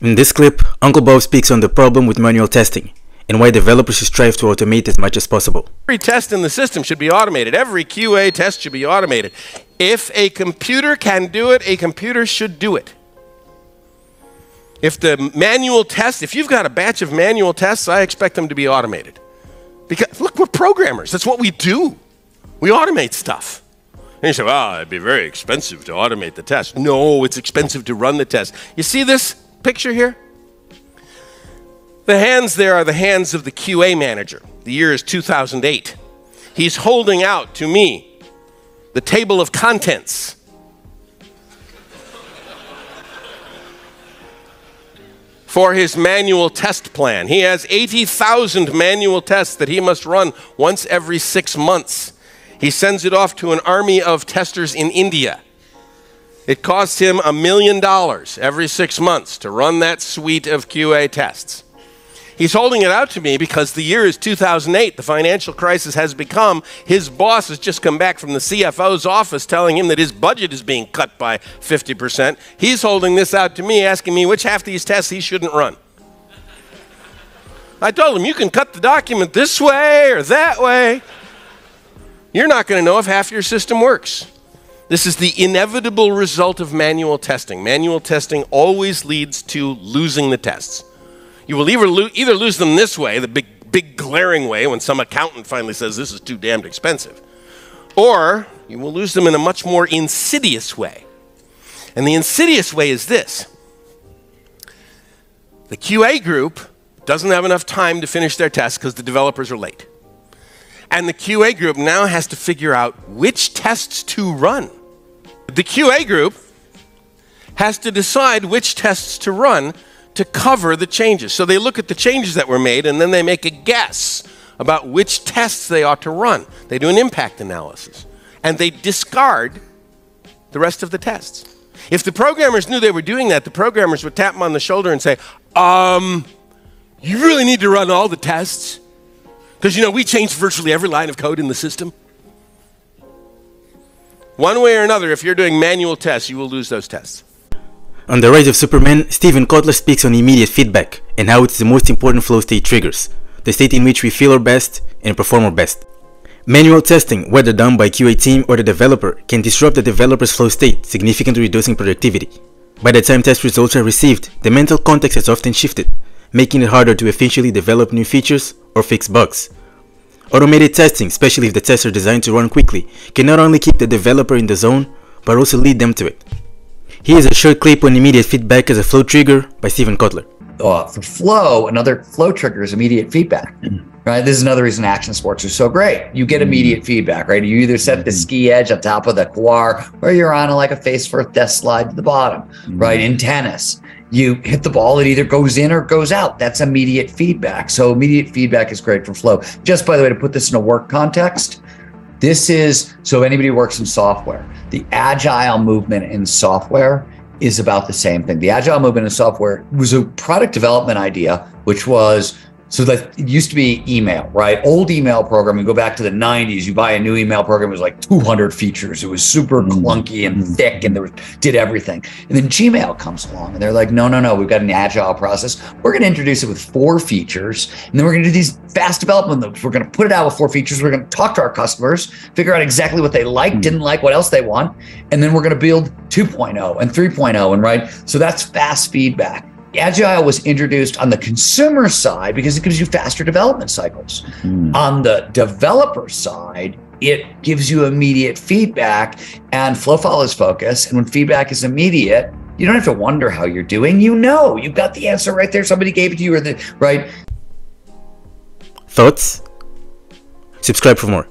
In this clip, Uncle Bob speaks on the problem with manual testing and why developers should strive to automate as much as possible. Every test in the system should be automated. Every QA test should be automated. If a computer can do it, a computer should do it. If the manual test, if you've got a batch of manual tests, I expect them to be automated. Because look, we're programmers. That's what we do. We automate stuff. And you say, well, it'd be very expensive to automate the test. No, it's expensive to run the test. You see this picture here? The hands there are the hands of the QA manager. The year is 2008. He's holding out to me the table of contents. For his manual test plan. He has 80,000 manual tests that he must run once every six months. He sends it off to an army of testers in India. It costs him a million dollars every six months to run that suite of QA tests. He's holding it out to me because the year is 2008. The financial crisis has become. His boss has just come back from the CFO's office telling him that his budget is being cut by 50%. He's holding this out to me, asking me which half of these tests he shouldn't run. I told him, you can cut the document this way or that way. You're not going to know if half your system works. This is the inevitable result of manual testing. Manual testing always leads to losing the tests. You will either, lo- either lose them this way, the big, big glaring way, when some accountant finally says this is too damned expensive, or you will lose them in a much more insidious way. And the insidious way is this the QA group doesn't have enough time to finish their tests because the developers are late. And the QA group now has to figure out which tests to run. The QA group has to decide which tests to run to cover the changes. So they look at the changes that were made and then they make a guess about which tests they ought to run. They do an impact analysis and they discard the rest of the tests. If the programmers knew they were doing that, the programmers would tap them on the shoulder and say, um, you really need to run all the tests. Because, you know, we changed virtually every line of code in the system. One way or another, if you're doing manual tests, you will lose those tests. On the rise of Superman, Steven Kotler speaks on immediate feedback and how it's the most important flow state triggers, the state in which we feel our best and perform our best. Manual testing, whether done by QA team or the developer, can disrupt the developer's flow state, significantly reducing productivity. By the time test results are received, the mental context has often shifted, making it harder to efficiently develop new features or fix bugs. Automated testing, especially if the tests are designed to run quickly, can not only keep the developer in the zone, but also lead them to it. Here is a short clip on immediate feedback as a flow trigger by Steven Kotler. Uh, for flow, another flow trigger is immediate feedback. Hmm. Right. This is another reason action sports are so great. You get hmm. immediate feedback, right? You either set the hmm. ski edge on top of the quar or you're on a, like a face first death slide to the bottom, right? In tennis, you hit the ball, it either goes in or goes out. That's immediate feedback. So immediate feedback is great for flow. Just by the way, to put this in a work context, this is so anybody works in software, the agile movement in software is about the same thing. The agile movement in software was a product development idea, which was so that it used to be email, right? Old email program. You go back to the 90s, you buy a new email program, it was like 200 features. It was super mm-hmm. clunky and mm-hmm. thick and there was, did everything. And then Gmail comes along and they're like, no, no, no, we've got an agile process. We're going to introduce it with four features. And then we're going to do these fast development loops. We're going to put it out with four features. We're going to talk to our customers, figure out exactly what they like, mm-hmm. didn't like, what else they want. And then we're going to build 2.0 and 3.0. And right. So that's fast feedback. Agile was introduced on the consumer side because it gives you faster development cycles. Hmm. On the developer side, it gives you immediate feedback and flow follows focus. And when feedback is immediate, you don't have to wonder how you're doing. You know, you've got the answer right there. Somebody gave it to you, or the right. Thoughts? Subscribe for more.